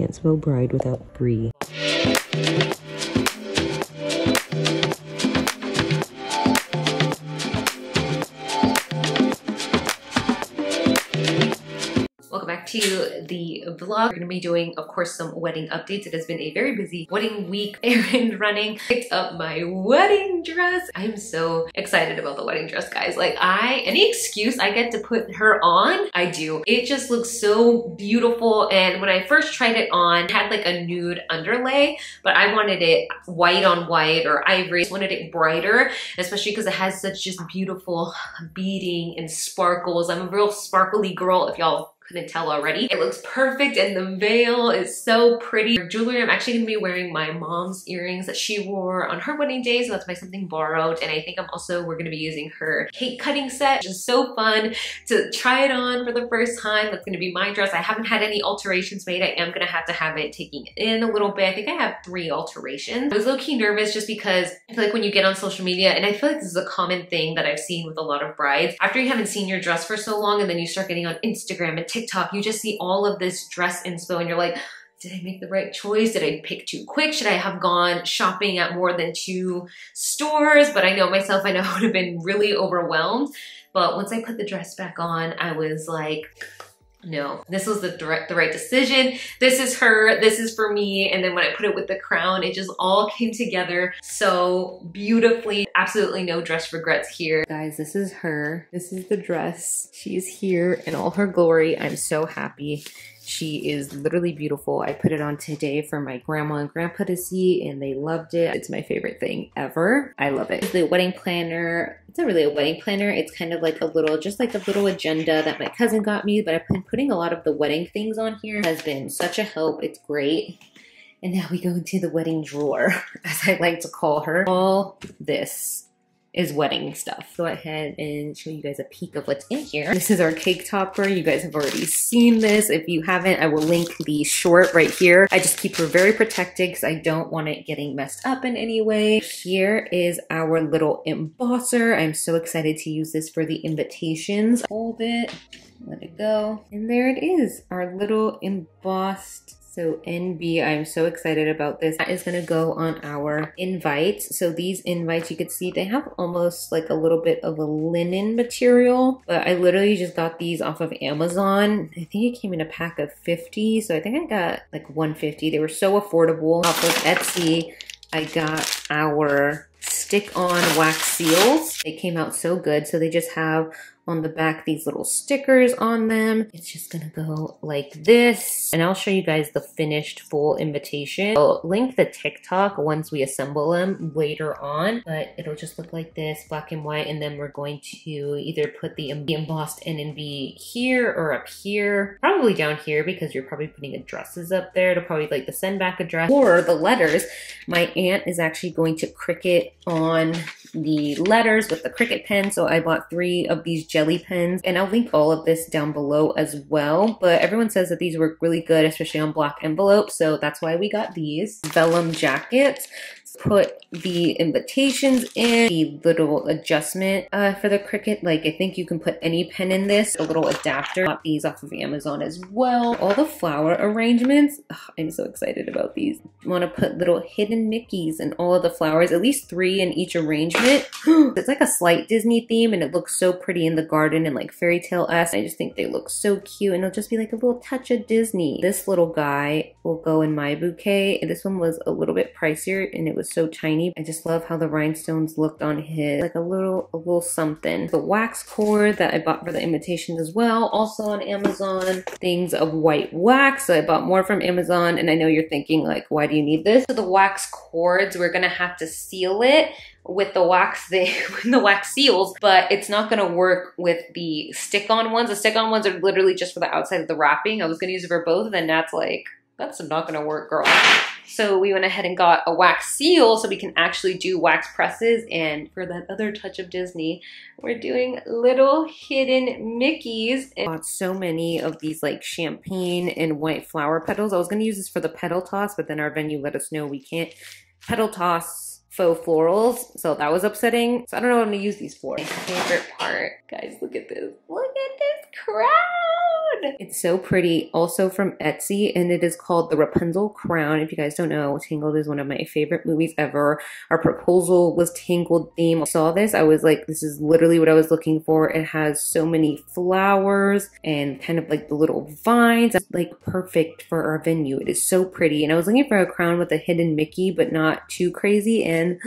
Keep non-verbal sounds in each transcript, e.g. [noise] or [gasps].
can't spell bride without Bri. To the vlog. We're gonna be doing, of course, some wedding updates. It has been a very busy wedding week, [laughs] errand running. Picked up my wedding dress. I'm so excited about the wedding dress, guys. Like I, any excuse I get to put her on, I do. It just looks so beautiful. And when I first tried it on, it had like a nude underlay, but I wanted it white on white or ivory. I wanted it brighter, especially because it has such just beautiful beading and sparkles. I'm a real sparkly girl if y'all couldn't tell already. It looks perfect and the veil is so pretty. For jewelry, I'm actually gonna be wearing my mom's earrings that she wore on her wedding day, so that's my something borrowed. And I think I'm also, we're gonna be using her cake cutting set, which is so fun to try it on for the first time. That's gonna be my dress. I haven't had any alterations made. I am gonna have to have it taking in a little bit. I think I have three alterations. I was low-key nervous just because I feel like when you get on social media, and I feel like this is a common thing that I've seen with a lot of brides, after you haven't seen your dress for so long and then you start getting on Instagram and TikTok TikTok, you just see all of this dress inspo and you're like, did I make the right choice? Did I pick too quick? Should I have gone shopping at more than two stores? But I know myself, I know I would have been really overwhelmed. But once I put the dress back on, I was like, no, this was the, direct, the right decision. This is her, this is for me. And then when I put it with the crown, it just all came together so beautifully. Absolutely no dress regrets here. Guys, this is her. This is the dress. She's here in all her glory. I'm so happy. She is literally beautiful. I put it on today for my grandma and grandpa to see and they loved it. It's my favorite thing ever. I love it. The wedding planner, it's not really a wedding planner. It's kind of like a little, just like a little agenda that my cousin got me, but I've been putting a lot of the wedding things on here. It has been such a help. It's great. And now we go into the wedding drawer, [laughs] as I like to call her. All this is wedding stuff. Go ahead and show you guys a peek of what's in here. This is our cake topper. You guys have already seen this. If you haven't, I will link the short right here. I just keep her very protected because I don't want it getting messed up in any way. Here is our little embosser. I'm so excited to use this for the invitations. Hold it, let it go. And there it is, our little embossed so NB, I'm so excited about this. That is gonna go on our invites. So these invites, you can see they have almost like a little bit of a linen material, but I literally just got these off of Amazon. I think it came in a pack of 50. So I think I got like 150. They were so affordable. Off of Etsy, I got our stick-on wax seals. They came out so good. So they just have on the back these little stickers on them. It's just gonna go like this. And I'll show you guys the finished full invitation. I'll link the TikTok once we assemble them later on, but it'll just look like this, black and white. And then we're going to either put the embossed NNB here or up here, probably down here because you're probably putting addresses up there. It'll probably like the send back address or the letters. My aunt is actually going to Cricut on the letters with the Cricut pen. So I bought three of these Gelly pens and I'll link all of this down below as well. But everyone says that these work really good, especially on black envelopes. So that's why we got these. Vellum jackets put the invitations in, the little adjustment uh, for the Cricut. Like I think you can put any pen in this, a little adapter. Got these off of Amazon as well. All the flower arrangements. I'm so excited about these. want to put little hidden Mickeys in all of the flowers, at least three in each arrangement. [gasps] it's like a slight Disney theme and it looks so pretty in the garden and like fairy tale-esque. I just think they look so cute and it'll just be like a little touch of Disney. This little guy will go in my bouquet. This one was a little bit pricier and it was so tiny. I just love how the rhinestones looked on his, like a little, a little something. The wax cord that I bought for the invitation as well, also on Amazon. Things of white wax, so I bought more from Amazon. And I know you're thinking like, why do you need this? So the wax cords, we're gonna have to seal it with the wax [laughs] they the wax seals but it's not going to work with the stick-on ones the stick-on ones are literally just for the outside of the wrapping i was going to use it for both and then that's like that's not to work girl so we went ahead and got a wax seal so we can actually do wax presses. And for that other touch of Disney, we're doing little hidden Mickeys. I bought so many of these like champagne and white flower petals. I was to use this for the petal toss, but then our venue let us know we can't petal toss faux florals. So that was upsetting. So I don't know what I'm to use these for. My favorite part. Guys, look at this. Look at this It's so pretty, also from Etsy, and it is called the Rapunzel Crown. If you guys don't know, Tangled is one of my favorite movies ever. Our proposal was Tangled theme. I saw this, I was like, this is literally what I was looking for. It has so many flowers and kind of like the little vines. It's like perfect for our venue. It is so pretty. And I was looking for a crown with a hidden Mickey, but not too crazy. And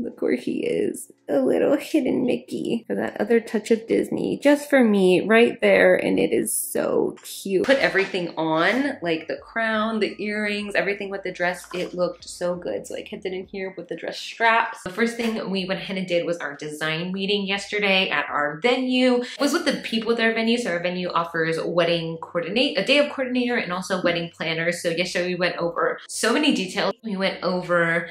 Look where he is. A little hidden Mickey for that other touch of Disney. Just for me, right there. And it is so cute. Put everything on, like the crown, the earrings, everything with the dress. It looked so good. So I kept it in here with the dress straps. The first thing we went ahead and did was our design meeting yesterday at our venue. It was with the people at our venue. So our venue offers wedding coordinate, a day of coordinator and also wedding planners. So yesterday we went over so many details. We went over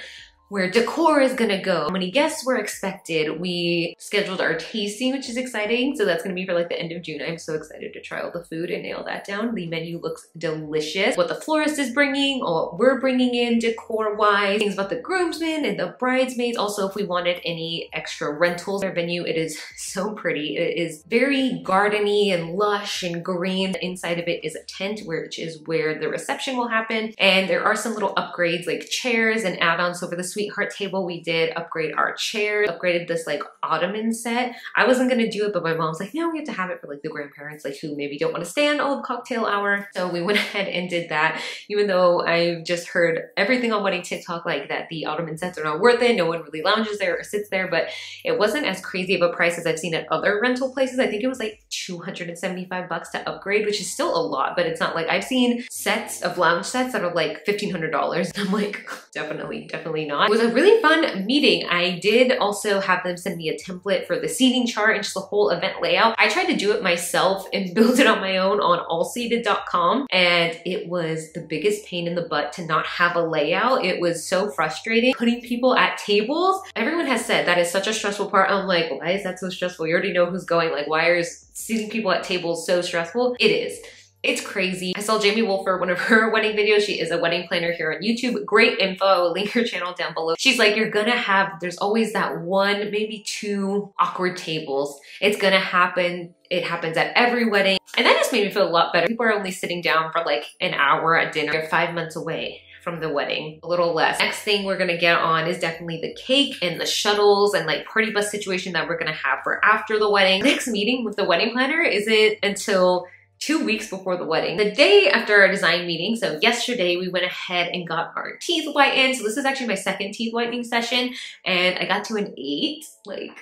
where decor is gonna go, how many guests were expected. We scheduled our tasting, which is exciting. So that's gonna be for like the end of June. I'm so excited to try all the food and nail that down. The menu looks delicious. What the florist is bringing, or what we're bringing in decor-wise, things about the groomsmen and the bridesmaids. Also, if we wanted any extra rentals our venue, it is [laughs] so pretty. It is very gardeny and lush and green. The inside of it is a tent, which is where the reception will happen. And there are some little upgrades like chairs and add-ons over the sweetheart table, we did upgrade our chairs, upgraded this like ottoman set. I wasn't gonna do it, but my mom's like, no, we have to have it for like the grandparents, like who maybe don't want to stand all of cocktail hour. So we went [laughs] ahead and did that, even though I've just heard everything on wedding TikTok, like that the ottoman sets are not worth it. No one really lounges there or sits there, but it wasn't as crazy of a price as I've seen at other rental places. I think it was like 275 bucks to upgrade, which is still a lot, but it's not like I've seen sets of lounge sets that are like $1,500. [laughs] I'm like, definitely, definitely not. It was a really fun meeting. I did also have them send me a template for the seating chart and just the whole event layout. I tried to do it myself and [laughs] build it on my own on allseated.com and it was the biggest pain in the butt to not have a layout. It was so frustrating putting people at tables. Everyone has said that is such a stressful part. I'm like, why is that so stressful? You already know who's going. Like, why is seating people at tables so stressful? It is. It's crazy. I saw Jamie Wolfer, one of her [laughs] wedding videos. She is a wedding planner here on YouTube. Great info. I will link her channel down below. She's like, you're gonna have, there's always that one, maybe two awkward tables. It's gonna happen. It happens at every wedding. And that just made me feel a lot better. People are only sitting down for like an hour at dinner. They're five months away from the wedding, a little less. Next thing we're gonna get on is definitely the cake and the shuttles and like party bus situation that we're gonna have for after the wedding. Next meeting with the wedding planner isn't until two weeks before the wedding. The day after our design meeting, so yesterday, we went ahead and got our teeth whitened. So this is actually my second teeth whitening session and I got to an eight. Like,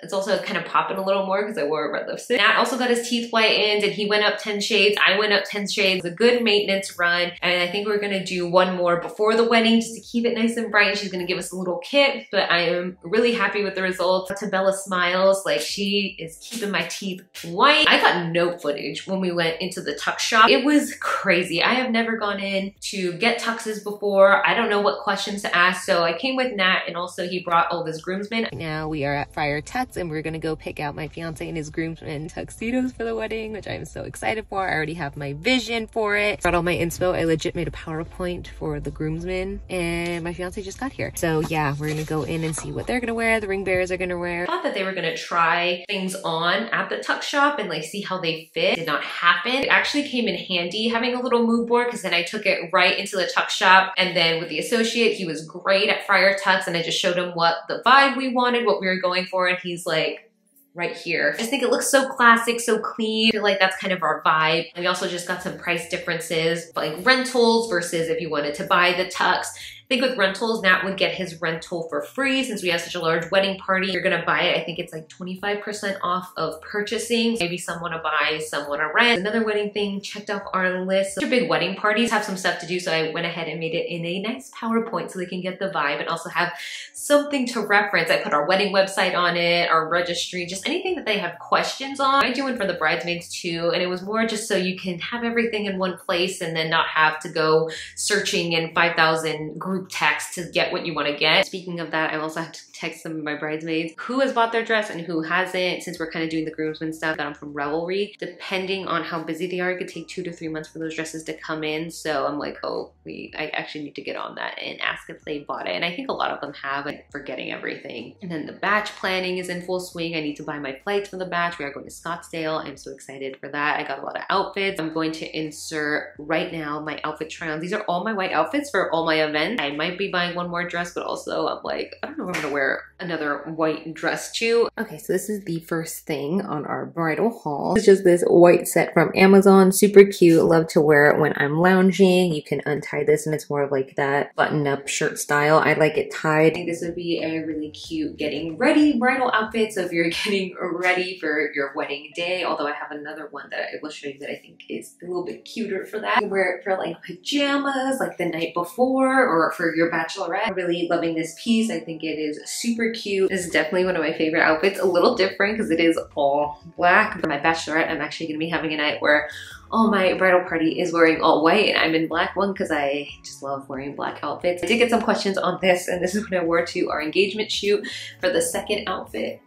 it's also kind of popping a little more because I wore a red lipstick. Nat also got his teeth whitened and he went up 10 shades. I went up 10 shades. a good maintenance run. And I think we're gonna do one more before the wedding just to keep it nice and bright. She's gonna give us a little kit, but I am really happy with the results. To Bella Smiles, like she is keeping my teeth white. I got no footage when we went into the tuck shop. It was crazy. I have never gone in to get tuxes before. I don't know what questions to ask. So I came with Nat and also he brought all his groomsmen. Now we are at Friar Tuck and we're gonna go pick out my fiance and his groomsmen tuxedos for the wedding, which I'm so excited for. I already have my vision for it. Got all my inspo. I legit made a PowerPoint for the groomsmen and my fiance just got here. So yeah, we're gonna go in and see what they're gonna wear, the ring bearers are gonna wear. I thought that they were gonna try things on at the tuck shop and like see how they fit. Did not happen. It actually came in handy having a little mood board because then I took it right into the tuck shop and then with the associate, he was great at Friar Tucks and I just showed him what the vibe we wanted, what we were going for and he's like, right here. I just think it looks so classic, so clean. I feel like that's kind of our vibe. And we also just got some price differences, like rentals versus if you wanted to buy the tux think with rentals, Nat would get his rental for free since we have such a large wedding party. You're gonna buy it, I think it's like 25% off of purchasing. Maybe some wanna buy, some wanna rent. Another wedding thing checked off our list. Such big wedding parties have some stuff to do, so I went ahead and made it in a nice PowerPoint so they can get the vibe and also have something to reference. I put our wedding website on it, our registry, just anything that they have questions on. I do one for the bridesmaids too, and it was more just so you can have everything in one place and then not have to go searching in 5,000 groups group text to get what you want to get. Speaking of that, I also have to text some of my bridesmaids who has bought their dress and who hasn't since we're kind of doing the groomsmen stuff. that I'm from Revelry. Depending on how busy they are, it could take two to three months for those dresses to come in. So I'm like, oh, we I actually need to get on that and ask if they bought it. And I think a lot of them have, like forgetting everything. And then the batch planning is in full swing. I need to buy my flights for the batch. We are going to Scottsdale. I'm so excited for that. I got a lot of outfits. I'm going to insert right now my outfit try-ons. These are all my white outfits for all my events. I might be buying one more dress, but also I'm like, I don't know if I'm gonna wear where another white dress too. Okay, so this is the first thing on our bridal haul. It's just this white set from Amazon, super cute. Love to wear it when I'm lounging. You can untie this and it's more of like that button-up shirt style. I like it tied. I think this would be a really cute getting ready bridal outfit. So if you're [laughs] getting ready for your wedding day, although I have another one that I will show you that I think is a little bit cuter for that. You can wear it for like pajamas, like the night before, or for your bachelorette. I'm really loving this piece. I think it is super cute. This is definitely one of my favorite outfits. A little different because it is all black. For my bachelorette, I'm actually gonna be having a night where all my bridal party is wearing all white and I'm in black one because I just love wearing black outfits. I did get some questions on this and this is what I wore to our engagement shoot for the second outfit.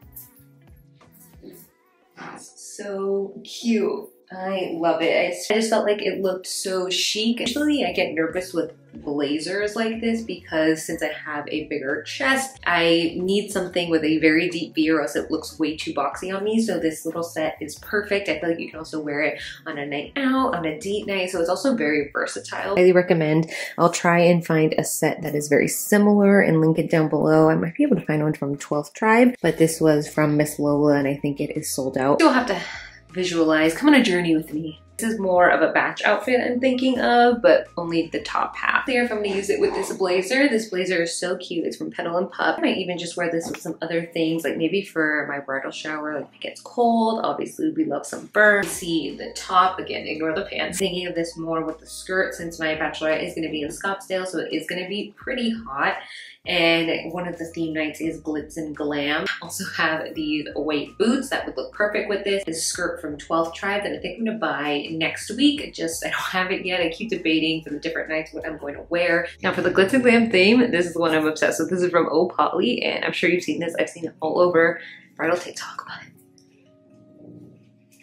So cute. I love it. I just felt like it looked so chic. Usually I get nervous with blazers like this because since I have a bigger chest, I need something with a very deep V or else it looks way too boxy on me. So this little set is perfect. I feel like you can also wear it on a night out, on a date night. So it's also very versatile. I highly recommend. I'll try and find a set that is very similar and link it down below. I might be able to find one from 12th Tribe, but this was from Miss Lola and I think it is sold out. You'll have to visualize, come on a journey with me. This is more of a batch outfit I'm thinking of, but only the top half. There, if I'm gonna use it with this blazer, this blazer is so cute. It's from Petal and Pup. I might even just wear this with some other things, like maybe for my bridal shower, like if it gets cold, obviously we love some fur. See the top, again, ignore the pants. Thinking of this more with the skirt since my bachelorette is gonna be in Scottsdale, so it is gonna be pretty hot and one of the theme nights is glitz and glam. Also have these white boots that would look perfect with this. This skirt from 12th Tribe that I think I'm gonna buy next week. Just, I don't have it yet. I keep debating for the different nights what I'm going to wear. Now for the glitz and glam theme, this is the one I'm obsessed with. This is from Opoly and I'm sure you've seen this. I've seen it all over bridal TikTok, but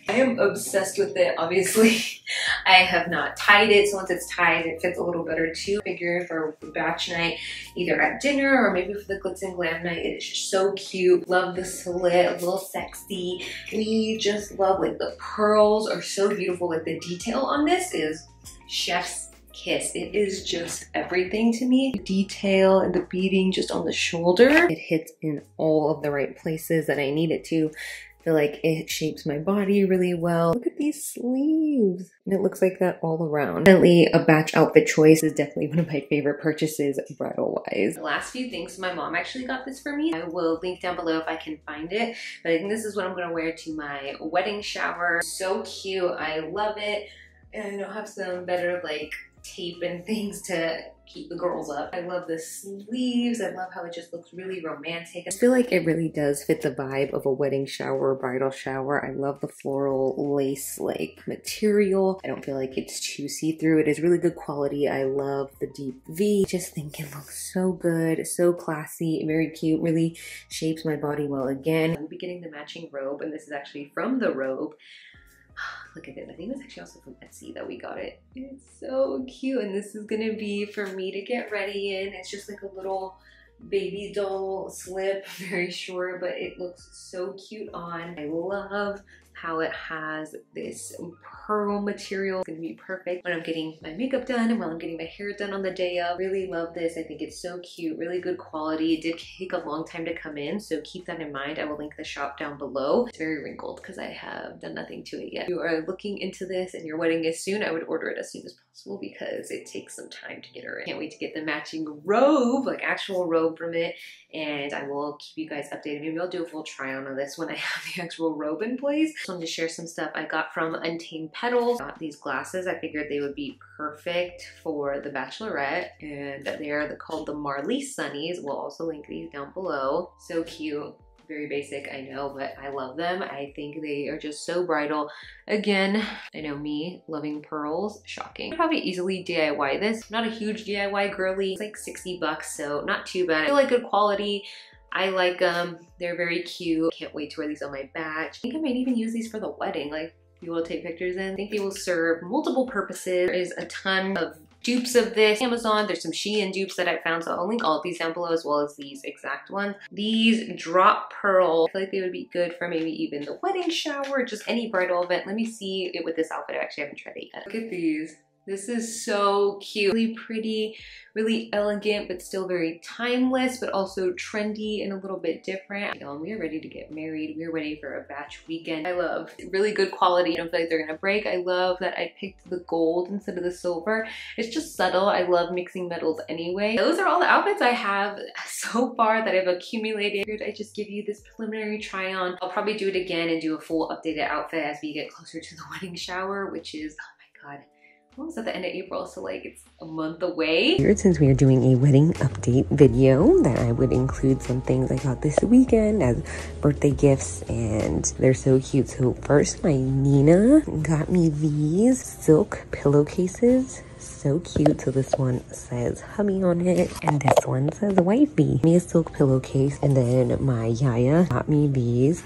I am obsessed with it, obviously. [laughs] I have not tied it, so once it's tied, it fits a little better too. Figure for batch night, either at dinner or maybe for the glitz and glam night. It is just so cute. Love the slit, a little sexy. We just love like the pearls are so beautiful. Like the detail on this is chef's kiss. It is just everything to me. The detail and the beading just on the shoulder. It hits in all of the right places that I need it to feel like it shapes my body really well. Look at these sleeves. And it looks like that all around. Definitely a batch outfit choice is definitely one of my favorite purchases bridal wise. The last few things, my mom actually got this for me. I will link down below if I can find it. But I think this is what I'm gonna wear to my wedding shower. So cute, I love it. And I'll have some better like tape and things to keep the girls up. I love the sleeves. I love how it just looks really romantic. I feel like it really does fit the vibe of a wedding shower, or bridal shower. I love the floral lace like material. I don't feel like it's too see-through. It is really good quality. I love the deep V. Just think it looks so good, so classy, very cute, really shapes my body well again. I'll be getting the matching robe and this is actually from the robe. [gasps] Look at it. I think it was actually also from Etsy that we got it. It's so cute. And this is going to be for me to get ready in. It's just like a little baby doll slip, [laughs] very short, but it looks so cute on. I love how it has this pearl material. It's gonna be perfect when I'm getting my makeup done and while I'm getting my hair done on the day of. Really love this. I think it's so cute, really good quality. It did take a long time to come in, so keep that in mind. I will link the shop down below. It's very wrinkled because I have done nothing to it yet. If you are looking into this and your wedding is soon, I would order it as soon as possible because it takes some time to get her in. Can't wait to get the matching robe, like actual robe from it, and I will keep you guys updated. Maybe I'll do a full try on of this when I [laughs] have the actual robe in place. Wanted to share some stuff I got from Untamed Petals. Got these glasses. I figured they would be perfect for the Bachelorette, and they are called the Marley Sunnies. We'll also link these down below. So cute very basic, I know, but I love them. I think they are just so bridal. Again, I know me loving pearls, shocking. I'd probably easily DIY this. not a huge DIY girly, it's like 60 bucks, so not too bad. I feel like good quality. I like them. They're very cute. Can't wait to wear these on my batch. I think I might even use these for the wedding. Like you will take pictures in. I think they will serve multiple purposes. There is a ton of dupes of this. Amazon, there's some Shein dupes that I found, so I'll link all of these down below as well as these exact ones. These drop pearl, I feel like they would be good for maybe even the wedding shower, just any bridal event. Let me see it with this outfit. I actually haven't tried it yet. Look at these. This is so cute. Really pretty, really elegant, but still very timeless, but also trendy and a little bit different. We are ready to get married. We're ready for a batch weekend. I love really good quality. I don't feel like they're gonna break. I love that I picked the gold instead of the silver. It's just subtle. I love mixing metals anyway. Those are all the outfits I have [laughs] so far that I've accumulated. I just give you this preliminary try on. I'll probably do it again and do a full updated outfit as we get closer to the [laughs] wedding shower, which is, oh my God, almost at the end of April, so like it's a month away. Since we are doing a wedding update video, that I would include some things I got this weekend as birthday gifts, and they're so cute. So first, my Nina got me these silk pillowcases so cute. So this one says hubby on it, and this one says wifey. Me a silk pillowcase, and then my Yaya got me these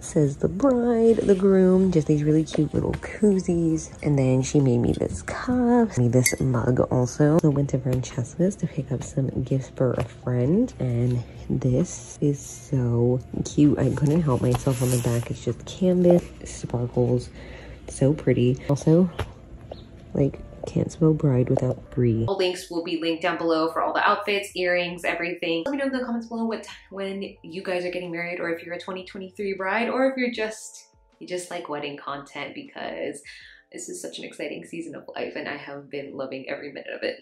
says the bride, the groom, just these really cute little koozies. And then she made me this cup, me this mug also. So went to Francesca's to pick up some gifts for a friend. And this is so cute. I couldn't help myself on the back. It's just canvas, sparkles, so pretty. Also, like can't spell bride without Bri. All links will be linked down below for all the outfits, earrings, everything. Let me know in the comments below what when you guys are getting married or if you're a 2023 bride or if you're just you just like wedding content because this is such an exciting season of life and I have been loving every minute of it.